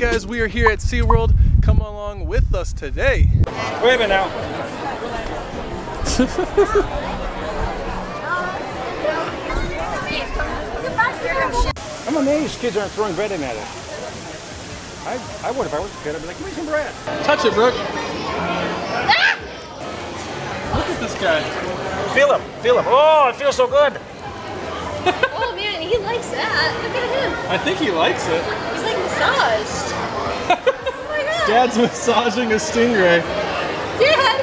All right, guys, we are here at SeaWorld. Come along with us today. Wait a minute now. I'm amazed kids aren't throwing bread in at it. I, I would if I was a kid. I'd be like, give me some bread. Touch it, Brooke. Look at this guy. Feel him. Feel him. Oh, it feels so good. Oh man, he likes that. Look at him. I think he likes it. He's like massaged. My god. Dad's massaging a stingray. Dad.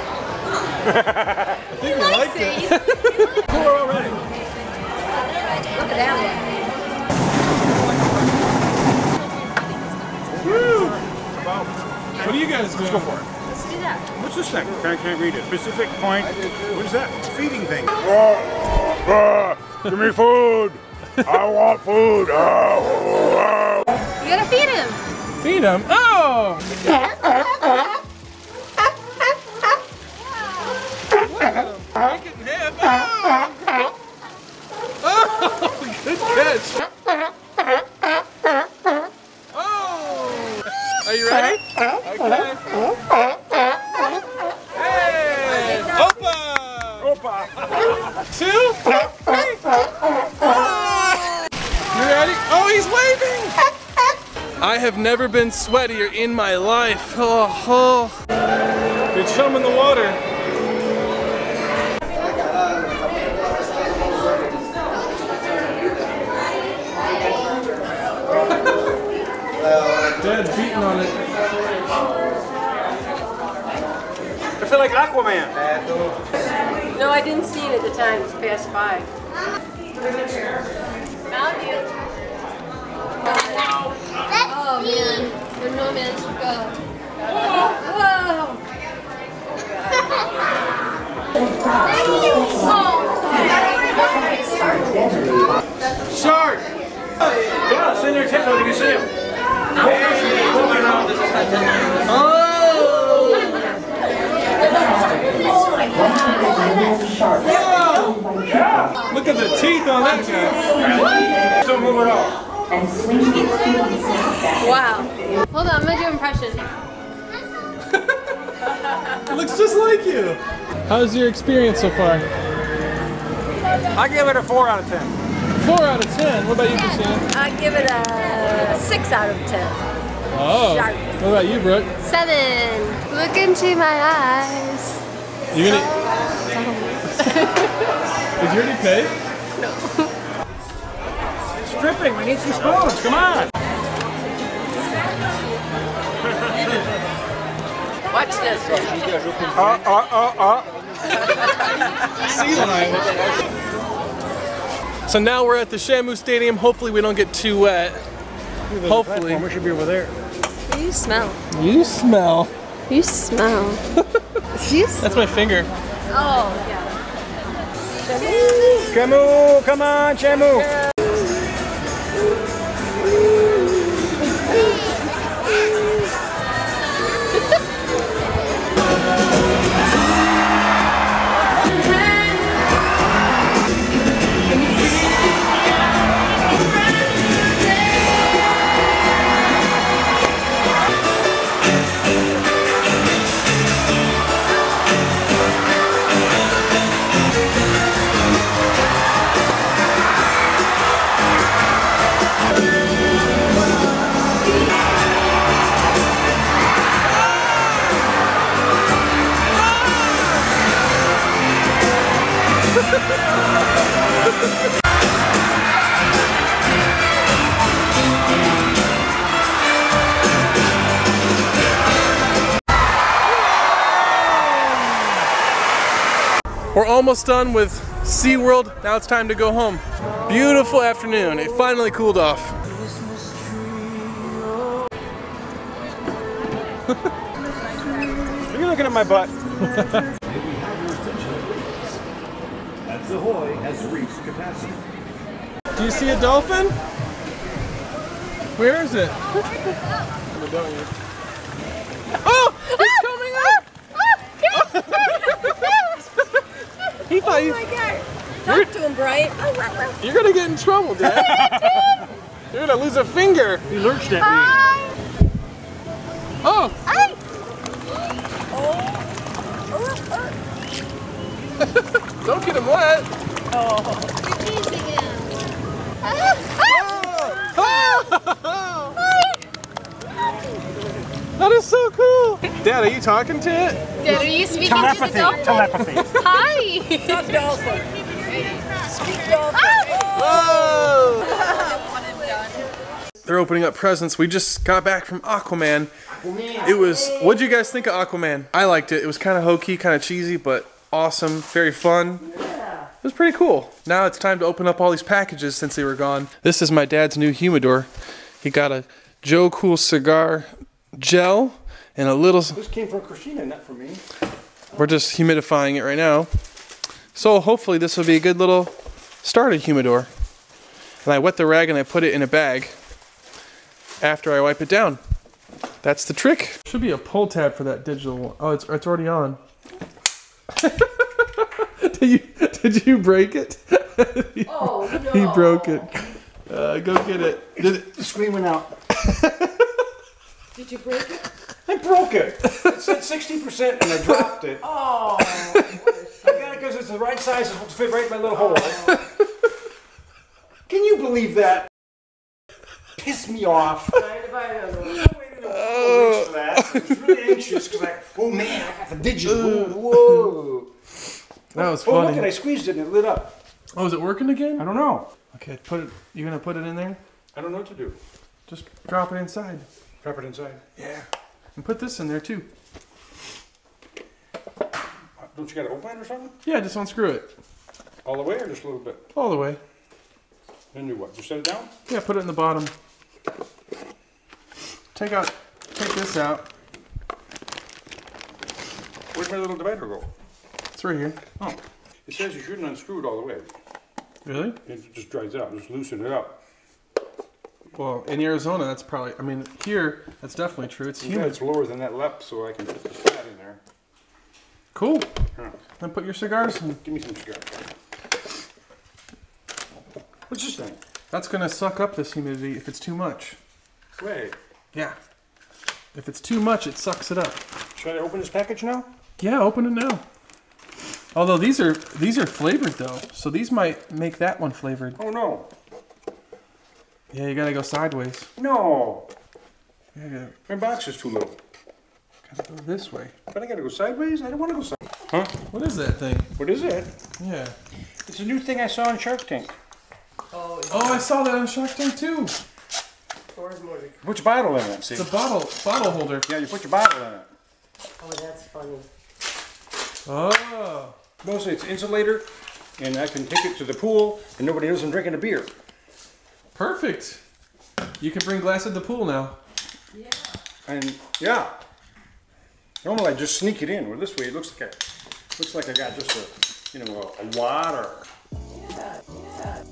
I think he, likes liked it. it. Cooler already. Look at that Woo! What are you guys doing? Go for it. Let's do that. What's this thing? I can't read it. Pacific Point. What is that? feeding thing. give me food. I want food. Ah, you gotta feed him. Feed him. Oh! Freaking him. Oh! Oh, good catch. Oh! Are you ready? Okay. Hey! Opa! Opa. Two, I have never been sweatier in my life. Oh, oh. Good chum in the water. Dad's beating on it. I feel like Aquaman. No, I didn't see it at the time. It's past five. Found you. Oh man, there's no man to go. Whoa! Shark! Yeah, their so you can see him. Oh! Yeah. Look at the teeth on that guy. Don't move at all. Wow. Hold on, I'm gonna do an impression. It looks just like you. How's your experience so far? I give it a 4 out of 10. Four out of ten. What about you, Christina? I give it a six out of ten. Oh. Shark. What about you, Brooke? Seven. Look into my eyes. You gonna? Did you already pay? It's dripping. We need some spoons. Come on. Watch this. Uh, uh, uh, uh. Sea lion. So now we're at the Shamu Stadium. Hopefully we don't get too wet. Hopefully. We should be over there. You smell. You smell. You smell. you smell. That's my finger. Oh, yeah. Shamu, come on, Shamu. We're almost done with SeaWorld. Now it's time to go home. Beautiful afternoon. It finally cooled off. Are you looking at my butt? Ahoy has reached capacity. Do you see a dolphin? Where is it? Oh! He's coming up! He oh thought you, Talk to him, Brian. Oh, you're gonna get in trouble, Dad. you're gonna lose a finger. He lurched at me. Oh! Ay! Oh. Don't get him wet! You're teasing him. that is so cool! Dad, are you talking to it? Dad, are you speaking Telepathy. to the dolphin? Telepathy. Hi! They're opening up presents. We just got back from Aquaman. It was, what'd you guys think of Aquaman? I liked it. It was kind of hokey, kind of cheesy, but awesome, very fun. It was pretty cool. Now it's time to open up all these packages since they were gone. This is my dad's new humidor. He got a Joe Cool cigar gel and a little, This came from Christina, not from me. we're just humidifying it right now. So hopefully this will be a good little starter humidor. And I wet the rag and I put it in a bag after I wipe it down. That's the trick. Should be a pull tab for that digital one. Oh, it's, it's already on. did you did you break it? Oh, no. he broke it. Uh, go get it. Did it. The screen went out. Did you break it? I broke it. It said 60% and I dropped it. Oh. I got it because it's the right size. It fit right in my little hole. Can you believe that? Pissed me off. I waited a couple weeks for that. I was really anxious because I, oh man, I got the digital. Whoa. That was Oh, look, funny. and I squeezed it and it lit up. Oh, is it working again? I don't know. Okay, put it. You gonna put it in there? I don't know what to do. Just drop it inside. Drop it inside. Yeah. And put this in there too. Don't you got to open it or something? Yeah, just unscrew it All the way or just a little bit? all the way. Then do what? Just set it down? Yeah, put it in the bottom. Take out, take this out. Where's my little divider go? It's right here. Oh. It says you shouldn't unscrew it all the way. Really? It just dries out. Just loosen it up. Well, in Arizona, that's probably. I mean, here, that's definitely true. It's Yeah, humid. it's lower than that lep, so I can put the fat in there. Cool. Huh. Then put your cigars in. Give me some cigars. What's this thing? That's gonna suck up this humidity if it's too much. Wait. Yeah. If it's too much, it sucks it up. Should I open this package now? Yeah, open it now. Although these are these are flavored though, so these might make that one flavored. Oh no. Yeah, you gotta go sideways. No. You gotta, My box is too little. gotta go this way. But I gotta go sideways? I don't want to go sideways. Huh? What is that thing? What is it? Yeah. It's a new thing I saw on Shark Tank. Oh, oh, I saw that on Shark Tank too. Put your bottle in it, see? It's a bottle bottle holder. Yeah, you put your bottle in it. Oh, that's funny. Oh. Mostly it's insulator, and I can take it to the pool, and nobody knows I'm drinking a beer. Perfect. You can bring glass at the pool now. Yeah. And yeah. Normally I just sneak it in. Where this way it looks like I, looks like I got just a you know a, a water. Yeah. Yeah.